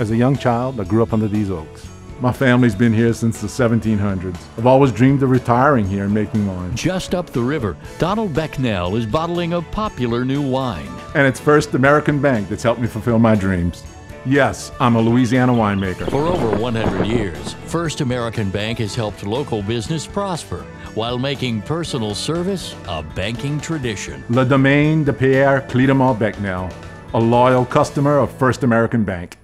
As a young child, I grew up under these oaks. My family's been here since the 1700s. I've always dreamed of retiring here and making wine. Just up the river, Donald Becknell is bottling a popular new wine. And it's First American Bank that's helped me fulfill my dreams. Yes, I'm a Louisiana winemaker. For over 100 years, First American Bank has helped local business prosper while making personal service a banking tradition. Le Domaine de Pierre Clédemont Becknell, a loyal customer of First American Bank.